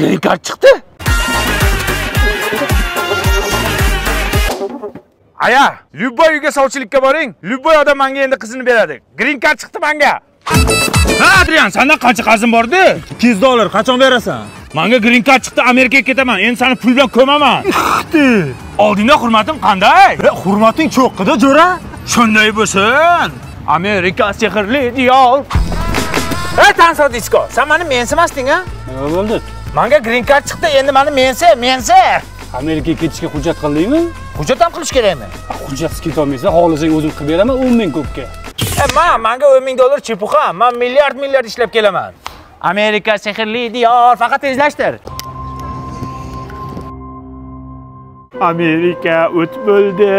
green card chiqdi aya любой uyga sovchilikka boring любой odam menga endi qizini beradi green card chiqdi menga ha adrian sanda qancha qarzim bordi 200 dollar qachon berasan? Menga green card chiqdi, Amerikaga ketaman. Endi seni pul bilan ko'maman. Chiqdi. Oldingda hurmatim qanday? E, hurmating cho'qqida, jo'ra. Shunday bo'lsin. Amerika sehrli diyor. Ey Tanso Disco, sen meni mensimasding a? Nima bo'ldi? Menga green card chiqdi, endi meni mensi, mensi. Amerikaga ketishga hujjat qildingmi? Hujjat ham qilish kerakmi? Hujjatsiz ketolmaysan, xohlasang o'zim qilib beraman 10 ming ko'pga. E, man, menga 10 ming dollar chepuxa. Men milliard milliard ishlab kelaman. Amerika sehrli diyor, faqat tezlashtir. Amerika o't bo'ldi.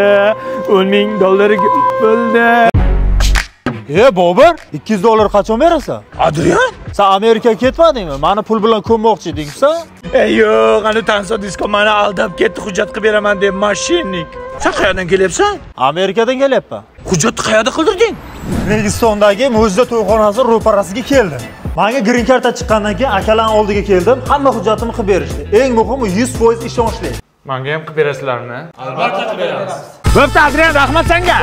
10 ming dollariga o't bo'ldi. E, Bobur, 200 dollar qachon berasan? Adrian? Sen Amerikaga ketmadingmi? Meni pul bilan ko'mmoqchi edingsan? Ey yo'q, ana Tanso Disco meni aldab ketdi, hujjat qilib beraman deb mashinnik. Sen qayerdan kelyapsan? Amerikadan kelyapman. Hujjatni qayerda qildirding? Registondagi mo'jiza to'yxonasi ro'parasiga keldim. Menga green karta chiqqandan keyin akalarning oldiga keldim. Hamma hujjatimni qilib berishdi. Eng muhimi 100% ishonchli. Menga ham qilib berasizlarmi? Albatta qilib beramiz. Bo'pti, Adrian, rahmat senga.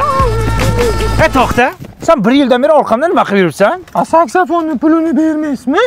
Ey, to'xta. Sen 1 yildan beri orqamda nima qilib yuribsan? A saksofonni pulini bermaysizmi?